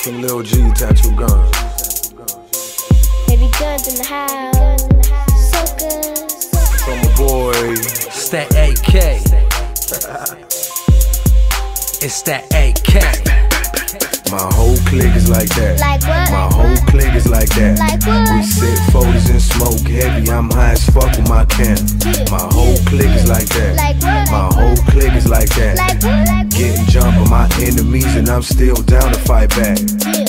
Some Lil G tattoo guns. Baby Gunz in the house. So good. From my boy. It's that AK. it's that AK. My whole clique is like that. Like what? My whole clique is like that. Like what? We sit 40s and smoke heavy. I'm high as fuck with my can. My whole clique is like that. Like what? My whole clique is like that. Like what? Getting jump on my enemies and I'm still down to fight back.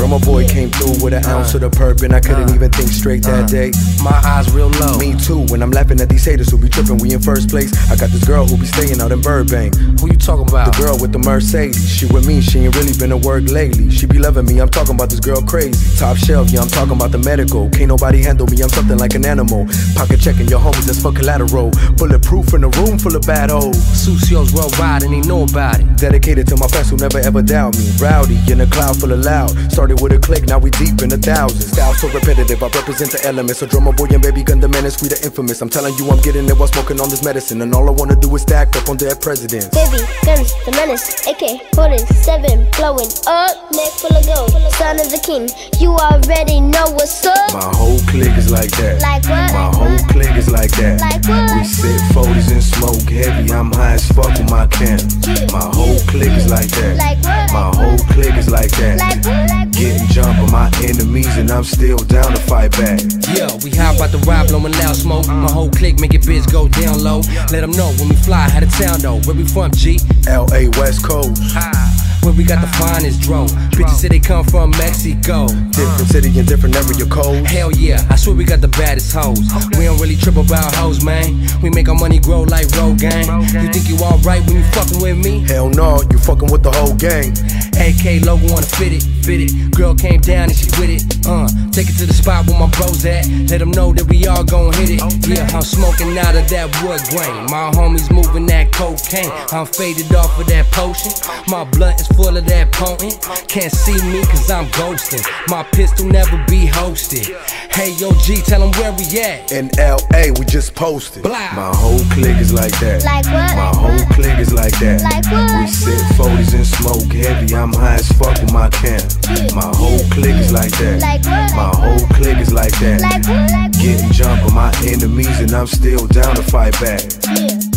Yeah. Drummer boy came through with an ounce of the perp and I couldn't even think straight that day. My eyes real low. Me too, when I'm laughing at these haters who be tripping, we in first place. I got this girl who be staying out in Burbank. Who you talking about? The girl with the Mercedes, she with me, she ain't really been to work lately. She be loving me, I'm talking about this girl crazy. Top shelf, yeah, I'm talking about the medical. Can't nobody handle me, I'm something like an animal. Pocket checking your homies, that's for collateral. Bulletproof in a room full of bad hoes. Sucios worldwide and they know about it. Dedicated to my fans who never ever doubt me. Rowdy in a cloud full of loud. Started with a click, now we deep in the thousands. Style so repetitive, I represent the elements. So drummer boy and baby gun the menace, we the infamous. I'm telling you, I'm getting it while smoking on this medicine. And all I wanna do is stack up on dead presidents. Baby, guns, the menace, AK, 47, blowing up, neck full of gold. Son of the king, you already know what's up. My whole clique is like that. Like what? My whole clique is like that. Like what? We sit 40s and smoke heavy. I'm high as fuck with my can. My whole clique is like that. Like what? My whole clique is like that. Like what? Getting jump on my enemies and I'm still down to fight back. Yeah, we high about the ride, blowing loud smoke. My whole clique make it biz go down low. Let them know when we fly, how the town though. Where we from, G? LA West Coast. Where we got the finest drone. Bitches say they come from Mexico. Different city and different area codes. Hell yeah, I swear we got the baddest hoes. We don't really trip about hoes, man. We make our money grow like Rogaine. You think you alright when you fucking with me? Hell no, you fucking with the whole gang. AK logo wanna fit it, fit it. Girl came down and she with it. Take it to the spot where my bros at. Let them know that we all gon' hit it. Yeah, I'm smoking out of that wood grain. My homies moving that cocaine. I'm faded off of that potion. My blunt is full of that potent. Can't see me cause I'm ghosting. My pistol never be hosted. Hey, yo, G, tell them where we at. In LA, we just posted. Blah. My whole clique is like that. Like what? My whole clique is like that. Like what? We sit 40s and smoke heavy. I'm high as fuck with my can. My whole clique is like that. Like? My whole clique is like that. Like Getting jumped by my enemies and I'm still down to fight back. Yeah.